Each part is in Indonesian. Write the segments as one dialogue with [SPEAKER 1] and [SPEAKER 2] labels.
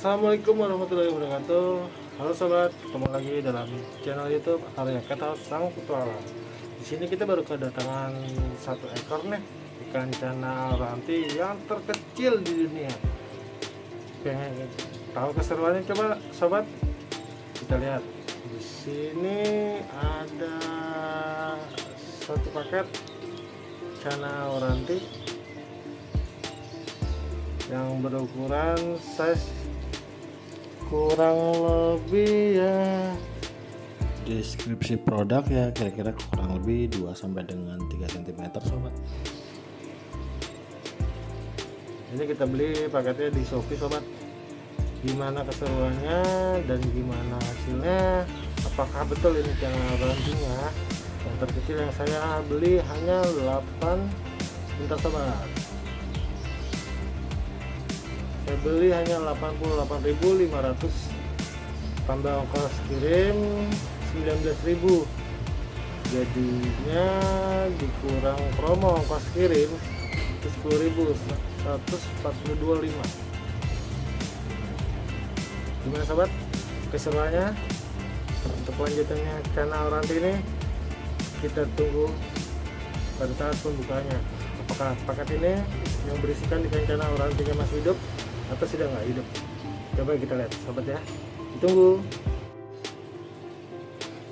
[SPEAKER 1] Assalamualaikum warahmatullahi wabarakatuh Halo sobat, ketemu lagi dalam channel YouTube Arya Kata Sang Petualang. Di sini kita baru kedatangan satu ekor nih ikan cana ranti yang terkecil di dunia. Pengen tahu keseruannya coba sobat? Kita lihat. Di sini ada satu paket cana ranti yang berukuran size kurang lebih ya. Deskripsi produk ya kira-kira kurang lebih 2 sampai dengan 3 cm sobat. Ini kita beli paketnya di Shopee sobat. Gimana keseruannya dan gimana hasilnya? Apakah betul ini channel rantingnya yang terkecil yang saya beli hanya 8 bentar sobat saya beli hanya 88.500 tambah ongkos kirim 19.000 jadinya dikurang promo ongkos kirim itu 10.000 142.5 gimana sobat? Keseruannya untuk lanjutannya channel ranti ini kita tunggu pada saat pembukanya apakah paket ini yang berisikan ikan channel rantinya masih hidup atau sudah nggak hidup? Coba kita lihat sobat ya. Tunggu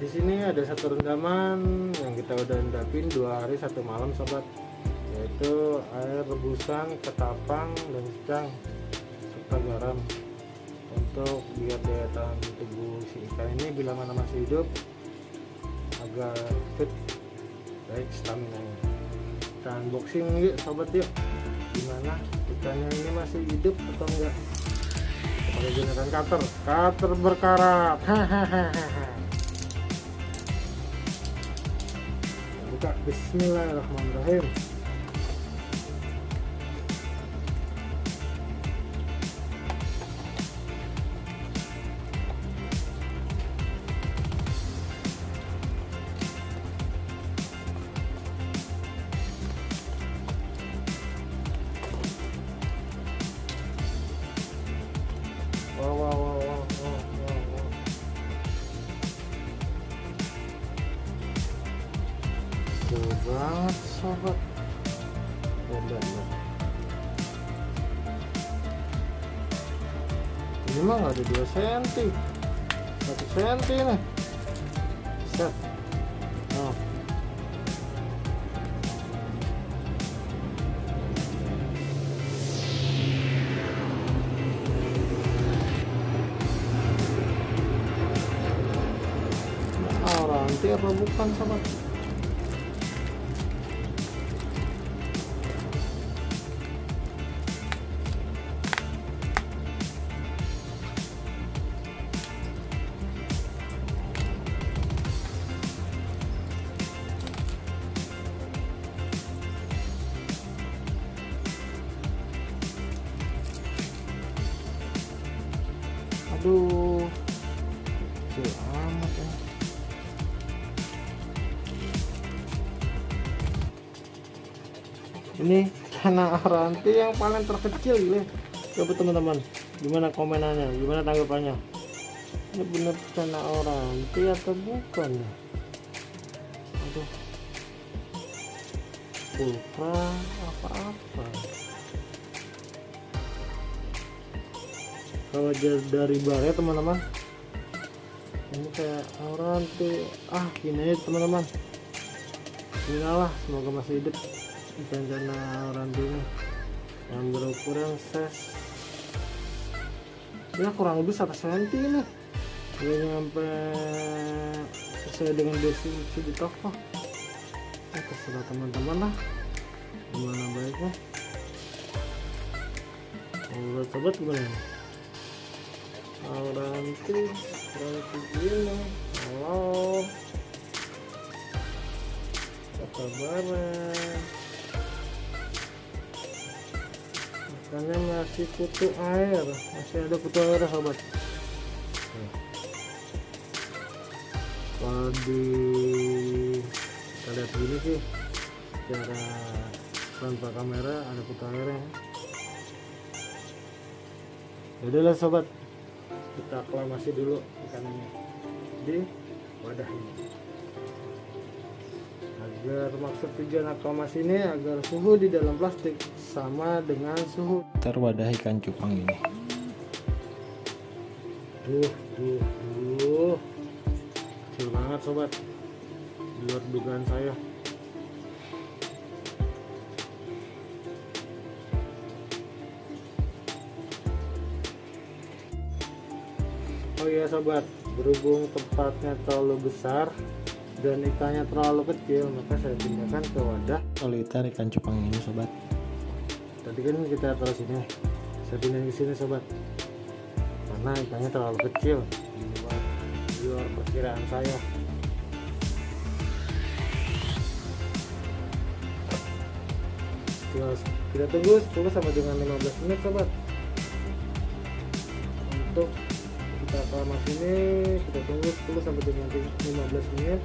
[SPEAKER 1] di sini ada satu rendaman yang kita udah endapin dua hari satu malam sobat. Yaitu air rebusan ketapang dan secang serta garam. Untuk biar daya tahan tubuh si ikan ini bila mana masih hidup agar fit baik stamina kita unboxing yuk sobat yuk gimana? Ikannya ini masih hidup atau enggak? Pakai gunakan cutter. Cutter berkarat. Buka. Bismillahirrahmanirrahim sobat. Ini mah ada 2 cm 1 cm nih. Set. Oh. Ah, ranti apa bukan sobat? Aduh, kecil amat ya. ini tanah ranti yang paling terkecil gila coba teman-teman gimana komenannya? Gimana tanggapannya? Ini bener tanah ranti atau bukan? Ya aduh. Ultra apa-apa kalau dari bar ya teman-teman. Ini kayak ranti ah gini aja teman-teman. Bismillah semoga masih hidup. Ikan cana ranti ini yang berukuran size ya kurang lebih 1 cm ini. Gak nyampe sesuai dengan deskripsi di toko. Ya terserah teman-teman lah. Gimana baiknya? Menurut sobat gimana ranti gini halo apa kabarnya karena masih kutu air masih ada kutu air sobat kalau di kita lihat sih secara tanpa kamera ada kutu airnya Yaudahlah sobat, kita aklamasi dulu ikannya di wadah ini. Agar maksud tujuan aklamasi ini agar suhu di dalam plastik sama dengan suhu terwadah ikan cupang ini. Duh, duh, duh, kecil banget sobat, di luar dugaan saya. Oh iya sobat, berhubung tempatnya terlalu besar dan ikannya terlalu kecil, maka saya pindahkan ke wadah liter ikan cupang ini sobat. Tadi kan kita taruh sini, saya pindahin ke sini sobat. Karena ikannya terlalu kecil, di luar, di luar perkiraan saya. Kita tunggu 10 sampai dengan 15 menit sobat untuk kita kemas ini kita tunggu 10 sampai dengan 15 menit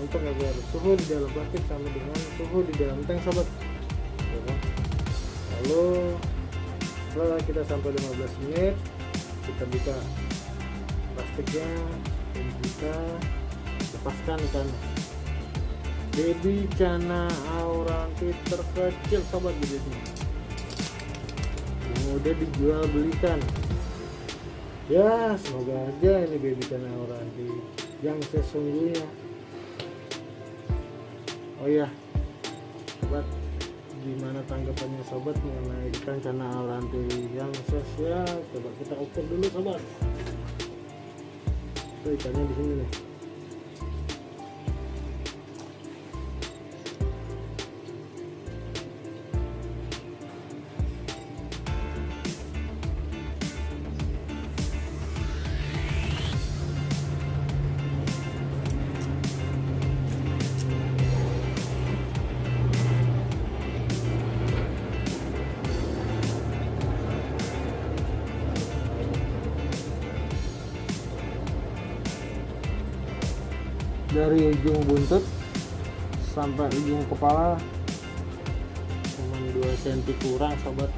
[SPEAKER 1] untuk agar suhu di dalam plastik sama dengan suhu di dalam tank sobat. Ya kan? lalu setelah kita sampai 15 menit kita buka plastiknya dan kita lepaskan ikan. Baby cana auranti terkecil sobat di sini udah dijual belikan ya semoga aja ini baby channel Ranti yang sesungguhnya. Oh ya sobat gimana tanggapannya sobat mengenai ikan channel Ranti yang sosial coba kita ukur dulu sobat. Itu ikannya di sini nih dari ujung buntut sampai ujung kepala. Cuma 2 cm kurang sobat.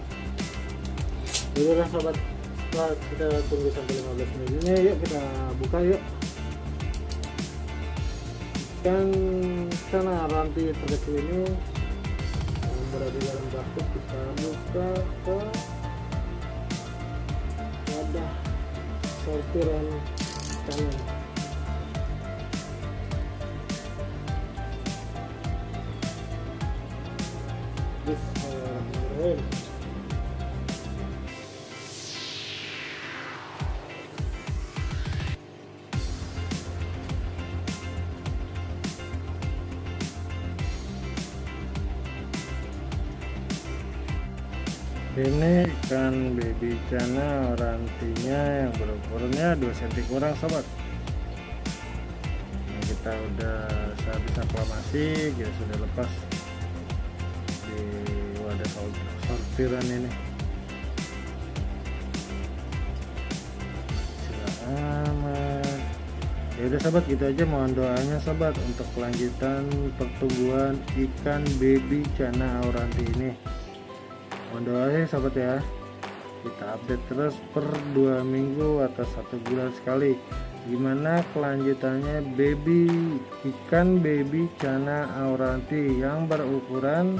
[SPEAKER 1] Yaudah sobat. Setelah kita tunggu sampai 15 menit ini yuk kita buka yuk. Kan karena rantai terkecil ini yang berada dalam plastik kita buka ke wadah sortiran kanan Bismillahirrahmanirrahim ini ikan baby cana rantinya yang berukurnya 2 cm kurang sobat. Ini kita udah sehabis aklamasi kita sudah lepas di wadah sortiran ini. Amat ya udah sahabat gitu aja. Mohon doanya sahabat untuk kelanjutan pertumbuhan ikan baby cana auranti ini. Mohon doanya sahabat ya. Kita update terus per dua minggu atau satu bulan sekali. Gimana kelanjutannya baby ikan baby cana auranti yang berukuran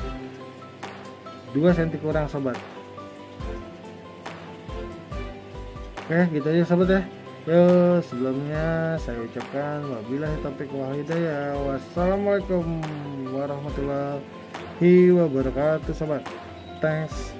[SPEAKER 1] 2 cm kurang sobat oke gitu aja sobat ya Yo, sebelumnya saya ucapkan wabillahi taufiq wal hidayah. Wassalamualaikum warahmatullahi wabarakatuh, sobat. Thanks.